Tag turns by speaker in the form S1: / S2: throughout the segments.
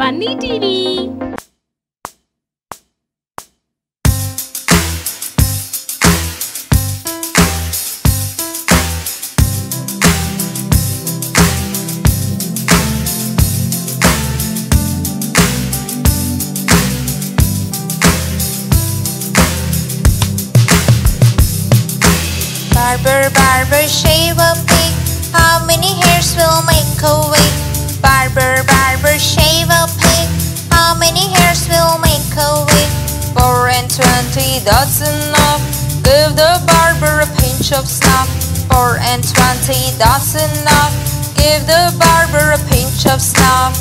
S1: Bunny TV.
S2: Barber, barber, shave a pig. How many hairs will make a twenty, that's enough. Give the barber a pinch of snuff. Four and twenty, that's enough. Give the barber a pinch of snuff.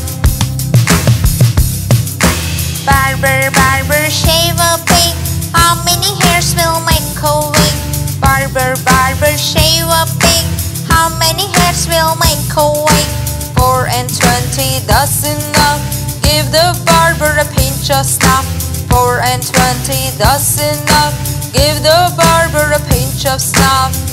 S2: Barber, barber, shave a pig. How many hairs will make a wig? Barber, barber, shave a pig. How many hairs will make a wig? Four and twenty, that's enough. Give the barber a pinch of snuff. Four and twenty, that's enough. Give the barber a pinch of snuff.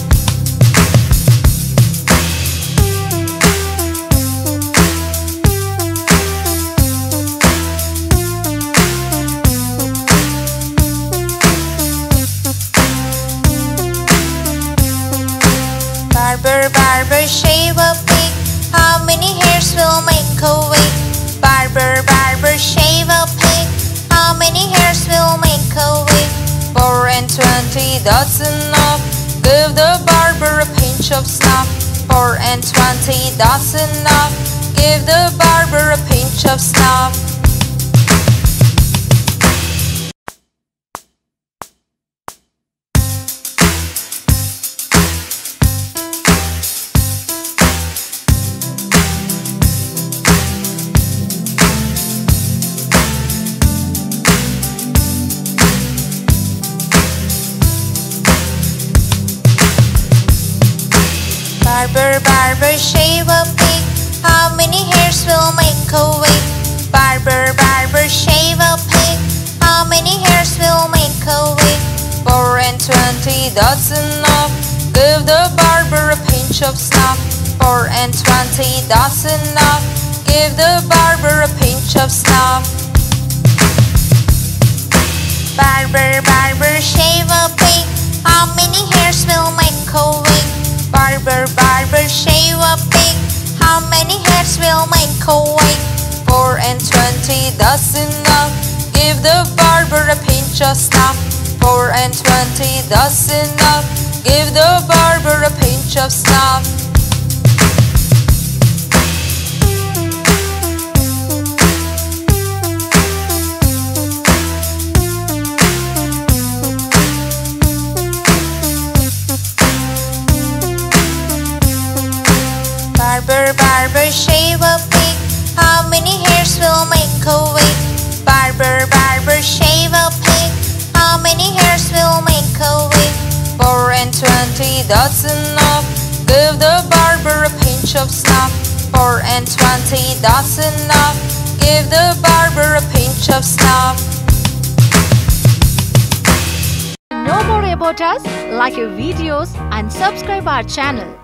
S2: That's enough. Give the barber a pinch of snuff. Four and twenty, that's enough. Give the barber a pinch of snuff. Barber, barber, shave a pig. How many hairs will make a wig? Barber, barber, shave a pig. How many hairs will make a wig? Four and twenty, that's enough. Give the barber a pinch of snuff. Four and twenty, that's enough. Give the barber a pinch of snuff. Barber, barber, shave a pig. How many hairs will make a wig? Barber, barber, shave a pig. How many hairs will make a wig? Four and twenty, that's enough. Give the barber a pinch of snuff. Four and twenty, that's enough. Give the barber a pinch of snuff. Barber, barber, shave a pig. How many hairs will make a wig? Barber, barber, shave a pig. How many hairs will make a wig? Four and twenty, that's enough. Give the barber a pinch of snuff. Four and twenty, that's enough. Give the barber a pinch of snuff.
S1: Know more about us? Like our videos and subscribe our channel.